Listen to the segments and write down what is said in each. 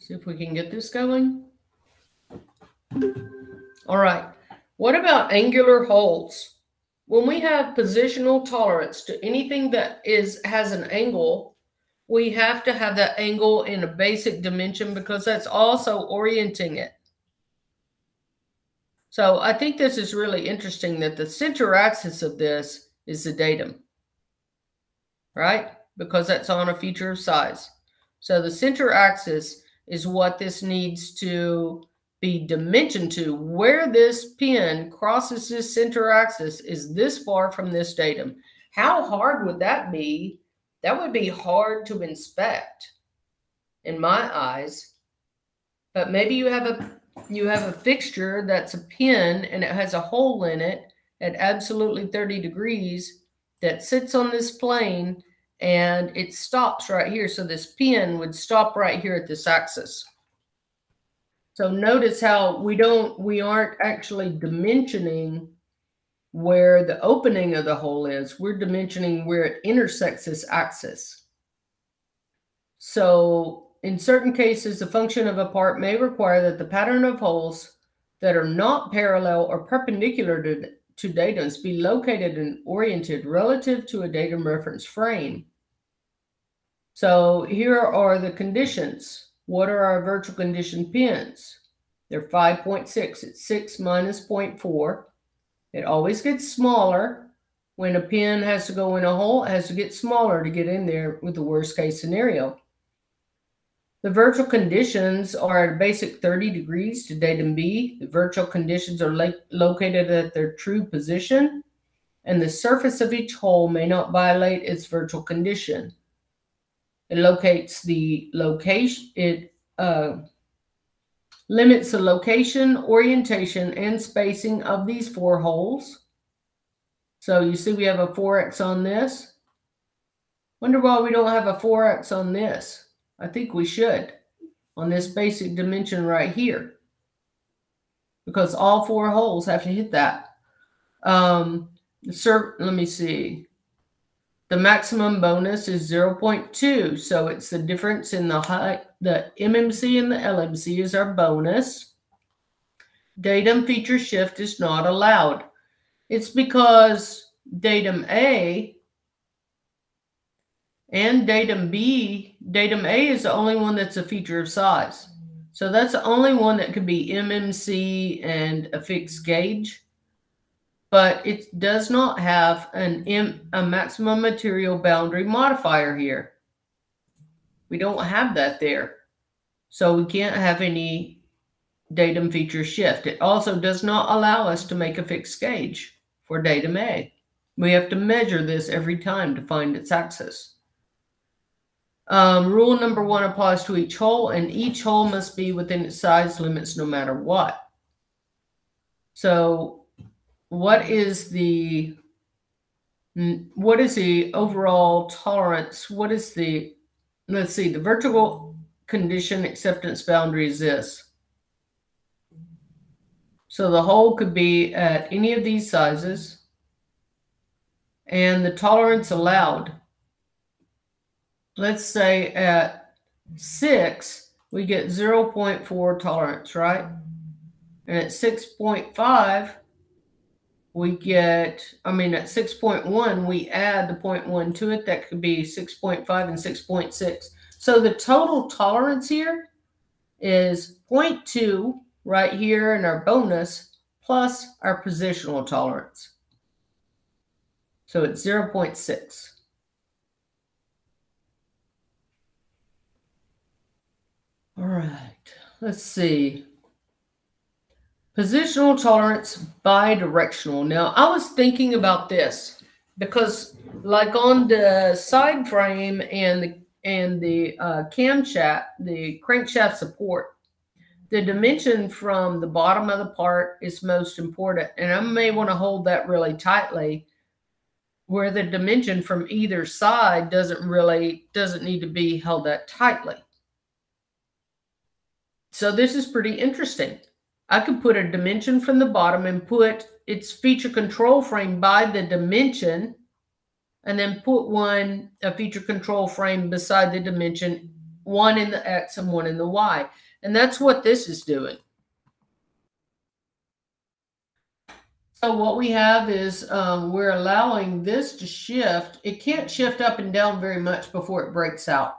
See if we can get this going. All right. What about angular holes? When we have positional tolerance to anything that is has an angle, we have to have that angle in a basic dimension because that's also orienting it. So I think this is really interesting that the center axis of this is the datum, right? Because that's on a feature of size. So the center axis is what this needs to be dimensioned to. Where this pin crosses this center axis is this far from this datum. How hard would that be? That would be hard to inspect in my eyes. But maybe you have a you have a fixture that's a pin and it has a hole in it at absolutely 30 degrees that sits on this plane and it stops right here. So this pin would stop right here at this axis. So notice how we don't, we aren't actually dimensioning where the opening of the hole is. We're dimensioning where it intersects this axis. So in certain cases, the function of a part may require that the pattern of holes that are not parallel or perpendicular to, to datums be located and oriented relative to a datum reference frame. So here are the conditions. What are our virtual condition pins? They're 5.6. It's 6 minus 0.4. It always gets smaller. When a pin has to go in a hole, it has to get smaller to get in there with the worst case scenario. The virtual conditions are at a basic 30 degrees to datum B. The virtual conditions are located at their true position, and the surface of each hole may not violate its virtual condition. It locates the location, it uh, limits the location, orientation, and spacing of these four holes. So you see we have a 4x on this. Wonder why we don't have a 4x on this. I think we should on this basic dimension right here because all four holes have to hit that. Um, sir, let me see. The maximum bonus is 0.2. So it's the difference in the height, the MMC and the LMC is our bonus. Datum feature shift is not allowed. It's because datum A and datum B, datum A is the only one that's a feature of size. So that's the only one that could be MMC and a fixed gauge. But it does not have an M, a maximum material boundary modifier here. We don't have that there. So we can't have any datum feature shift. It also does not allow us to make a fixed gauge for datum A. We have to measure this every time to find its axis. Um, rule number one applies to each hole, and each hole must be within its size limits no matter what. So, what is the what is the overall tolerance? What is the let's see, the virtual condition acceptance boundary is this. So the hole could be at any of these sizes, and the tolerance allowed let's say at six, we get 0.4 tolerance, right? And at 6.5, we get, I mean, at 6.1, we add the 0.1 to it. That could be 6.5 and 6.6. So the total tolerance here is 0.2 right here in our bonus plus our positional tolerance. So it's 0.6. All right, let's see. Positional tolerance bidirectional. Now, I was thinking about this because, like on the side frame and the and the uh, camshaft, the crankshaft support, the dimension from the bottom of the part is most important, and I may want to hold that really tightly, where the dimension from either side doesn't really doesn't need to be held that tightly. So this is pretty interesting. I could put a dimension from the bottom and put its feature control frame by the dimension and then put one, a feature control frame beside the dimension one in the X and one in the Y. And that's what this is doing. So what we have is um, we're allowing this to shift. It can't shift up and down very much before it breaks out.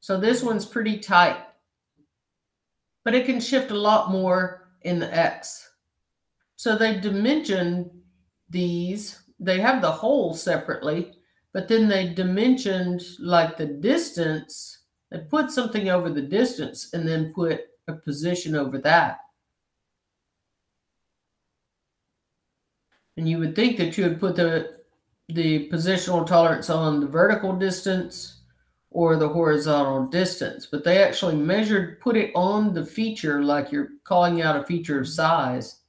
So this one's pretty tight, but it can shift a lot more in the X. So they dimension these. They have the hole separately, but then they dimensioned like the distance. They put something over the distance and then put a position over that. And you would think that you would put the the positional tolerance on the vertical distance or the horizontal distance, but they actually measured, put it on the feature like you're calling out a feature of size.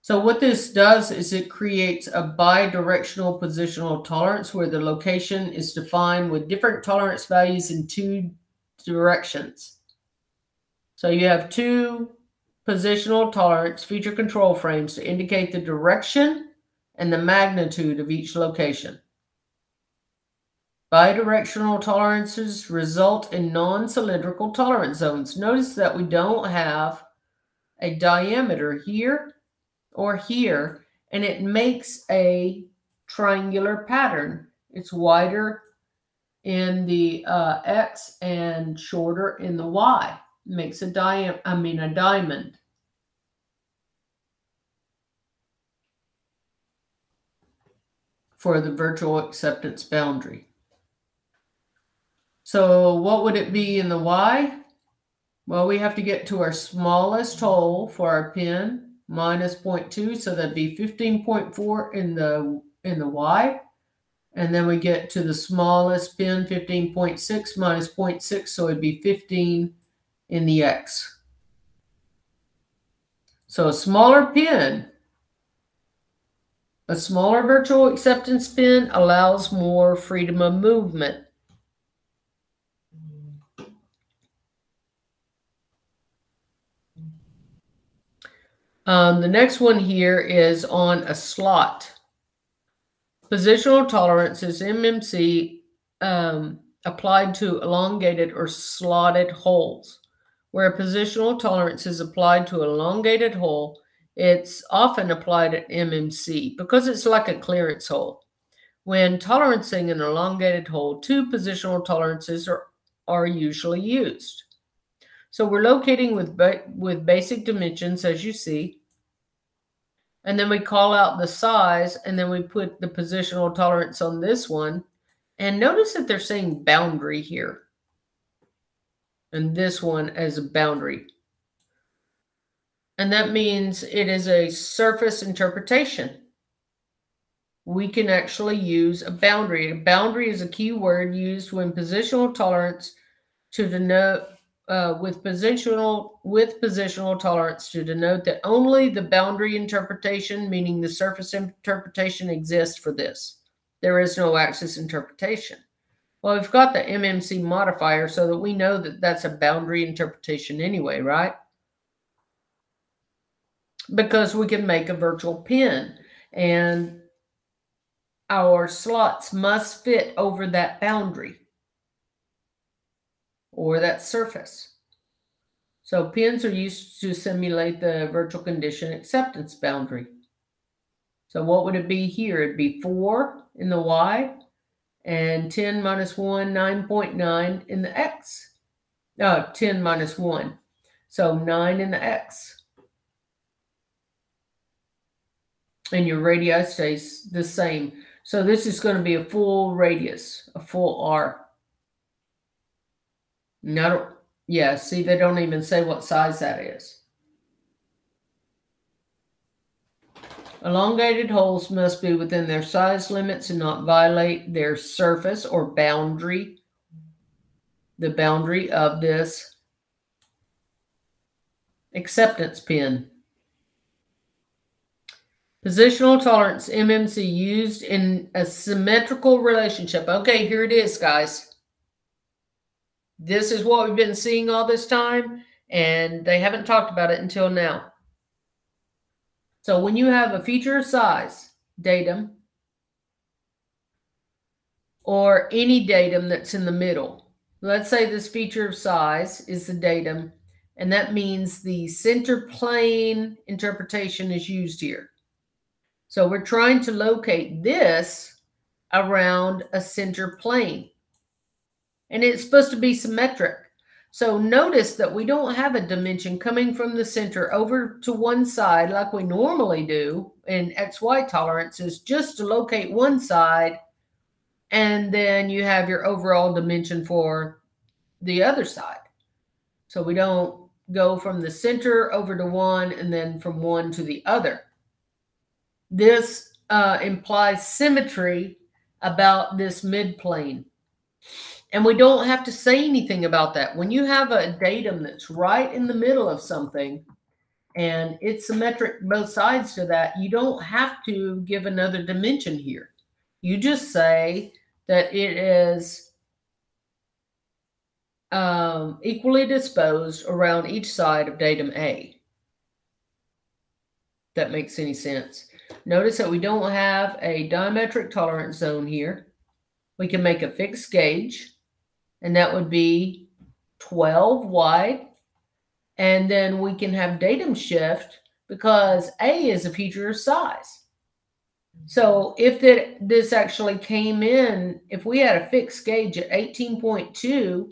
So what this does is it creates a bidirectional positional tolerance where the location is defined with different tolerance values in two directions. So you have two positional tolerance feature control frames to indicate the direction and the magnitude of each location. Bidirectional tolerances result in non-cylindrical tolerance zones. Notice that we don't have a diameter here or here, and it makes a triangular pattern. It's wider in the uh, X and shorter in the Y makes a diamond, I mean a diamond. for the virtual acceptance boundary. So what would it be in the Y? Well, we have to get to our smallest hole for our pin, minus 0.2, so that'd be 15.4 in the in the Y. And then we get to the smallest pin, 15.6 minus 0.6, so it'd be 15 in the X. So a smaller pin, a smaller virtual acceptance pin allows more freedom of movement. Um, the next one here is on a slot. Positional tolerance is MMC um, applied to elongated or slotted holes. Where a positional tolerance is applied to an elongated hole, it's often applied at MMC because it's like a clearance hole. When tolerancing an elongated hole, two positional tolerances are, are usually used. So we're locating with, ba with basic dimensions, as you see. And then we call out the size, and then we put the positional tolerance on this one. And notice that they're saying boundary here and this one as a boundary. And that means it is a surface interpretation. We can actually use a boundary. A boundary is a key word used when positional tolerance to denote uh, with positional with positional tolerance to denote that only the boundary interpretation, meaning the surface interpretation, exists for this. There is no axis interpretation. Well, we've got the MMC modifier so that we know that that's a boundary interpretation anyway, right? Because we can make a virtual pin and our slots must fit over that boundary or that surface. So pins are used to simulate the virtual condition acceptance boundary. So what would it be here? It'd be 4 in the Y and 10 minus 1, 9.9 in the x. No, 10 minus 1. So 9 in the x. And your radii stays the same. So this is going to be a full radius, a full R. Not, yeah, see, they don't even say what size that is. Elongated holes must be within their size limits and not violate their surface or boundary, the boundary of this acceptance pin. Positional tolerance, MMC, used in a symmetrical relationship. Okay, here it is, guys. This is what we've been seeing all this time, and they haven't talked about it until now. So when you have a feature of size datum or any datum that's in the middle, let's say this feature of size is the datum, and that means the center plane interpretation is used here. So we're trying to locate this around a center plane. And it's supposed to be symmetric. So notice that we don't have a dimension coming from the center over to one side like we normally do in XY tolerances just to locate one side. And then you have your overall dimension for the other side. So we don't go from the center over to one and then from one to the other. This uh, implies symmetry about this midplane. And we don't have to say anything about that. When you have a datum that's right in the middle of something and it's symmetric both sides to that, you don't have to give another dimension here. You just say that it is um, equally disposed around each side of datum A. That makes any sense. Notice that we don't have a diametric tolerance zone here. We can make a fixed gauge, and that would be 12 wide. And then we can have datum shift because A is a feature of size. So if that this actually came in, if we had a fixed gauge at 18.2,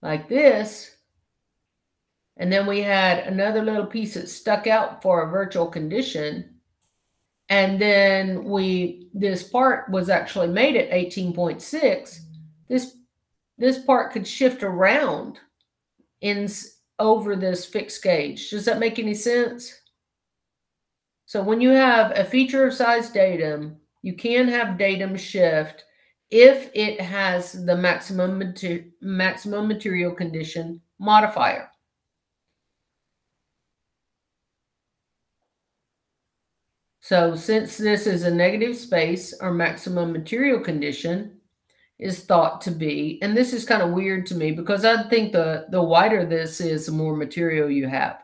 like this, and then we had another little piece that stuck out for a virtual condition. And then we, this part was actually made at 18.6. This, this part could shift around in over this fixed gauge. Does that make any sense? So when you have a feature of size datum, you can have datum shift if it has the maximum, mater maximum material condition modifier. So since this is a negative space, our maximum material condition is thought to be, and this is kind of weird to me because I think the, the wider this is, the more material you have.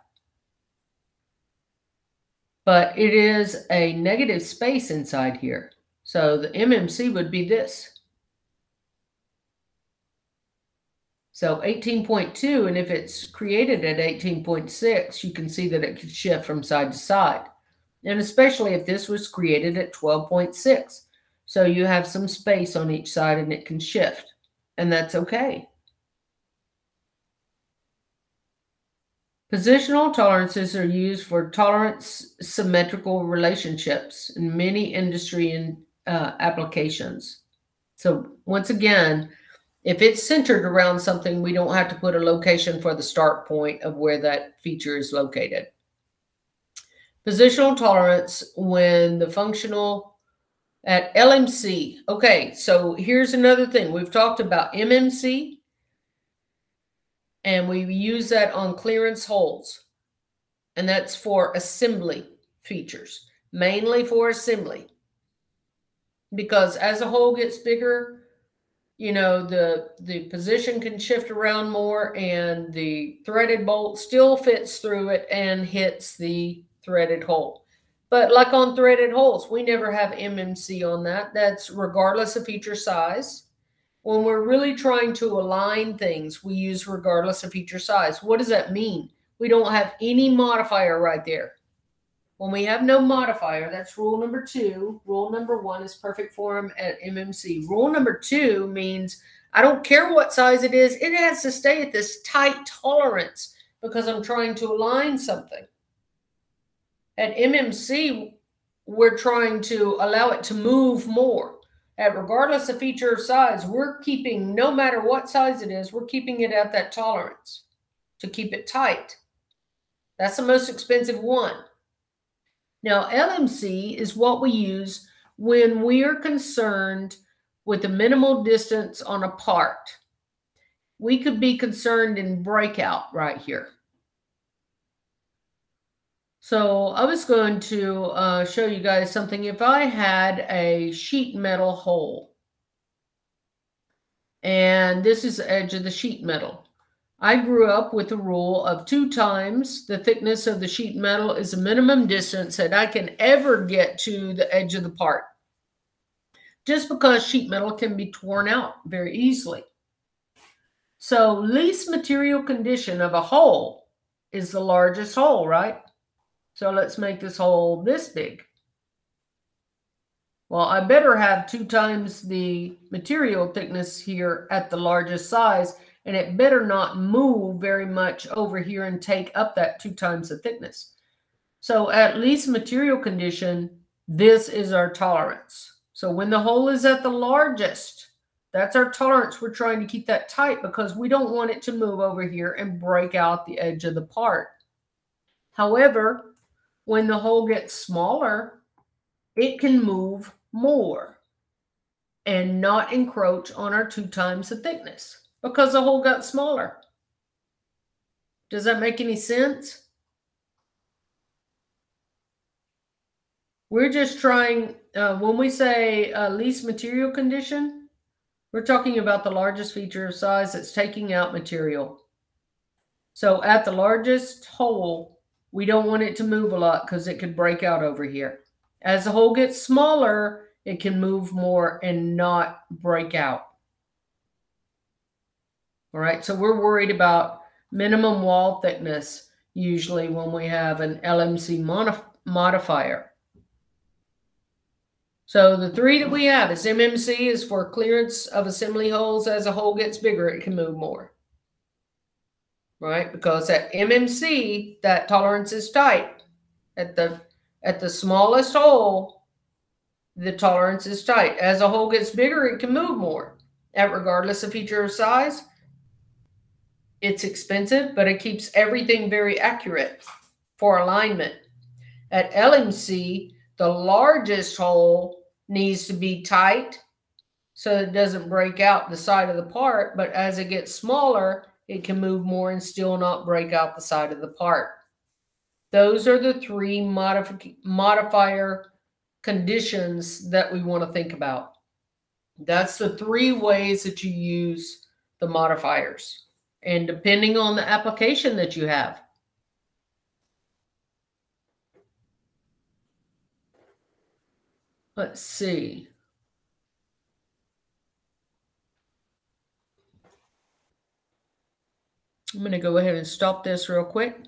But it is a negative space inside here. So the MMC would be this. So 18.2, and if it's created at 18.6, you can see that it could shift from side to side and especially if this was created at 12.6. So you have some space on each side and it can shift, and that's okay. Positional tolerances are used for tolerance symmetrical relationships in many industry and uh, applications. So once again, if it's centered around something, we don't have to put a location for the start point of where that feature is located. Positional tolerance when the functional at LMC. Okay, so here's another thing. We've talked about MMC, and we use that on clearance holes. And that's for assembly features, mainly for assembly. Because as a hole gets bigger, you know, the, the position can shift around more and the threaded bolt still fits through it and hits the threaded hole. But like on threaded holes, we never have MMC on that. That's regardless of feature size. When we're really trying to align things, we use regardless of feature size. What does that mean? We don't have any modifier right there. When we have no modifier, that's rule number two. Rule number one is perfect form at MMC. Rule number two means I don't care what size it is, it has to stay at this tight tolerance because I'm trying to align something. At MMC, we're trying to allow it to move more. At regardless of feature or size, we're keeping, no matter what size it is, we're keeping it at that tolerance to keep it tight. That's the most expensive one. Now, LMC is what we use when we are concerned with the minimal distance on a part. We could be concerned in breakout right here. So I was going to uh, show you guys something. If I had a sheet metal hole, and this is the edge of the sheet metal. I grew up with the rule of two times the thickness of the sheet metal is the minimum distance that I can ever get to the edge of the part. just because sheet metal can be torn out very easily. So least material condition of a hole is the largest hole, right? So let's make this hole this big. Well, I better have two times the material thickness here at the largest size, and it better not move very much over here and take up that two times the thickness. So at least material condition, this is our tolerance. So when the hole is at the largest, that's our tolerance. We're trying to keep that tight because we don't want it to move over here and break out the edge of the part. However, when the hole gets smaller, it can move more and not encroach on our two times the thickness because the hole got smaller. Does that make any sense? We're just trying, uh, when we say uh, least material condition, we're talking about the largest feature of size that's taking out material. So at the largest hole, we don't want it to move a lot because it could break out over here. As the hole gets smaller, it can move more and not break out. All right, so we're worried about minimum wall thickness usually when we have an LMC modif modifier. So the three that we have is MMC is for clearance of assembly holes. As a hole gets bigger, it can move more. Right? Because at MMC, that tolerance is tight. At the at the smallest hole, the tolerance is tight. As a hole gets bigger, it can move more. At regardless of feature or size, it's expensive, but it keeps everything very accurate for alignment. At LMC, the largest hole needs to be tight so it doesn't break out the side of the part, but as it gets smaller, it can move more and still not break out the side of the part. Those are the three modifi modifier conditions that we want to think about. That's the three ways that you use the modifiers. And depending on the application that you have. Let's see. I'm going to go ahead and stop this real quick.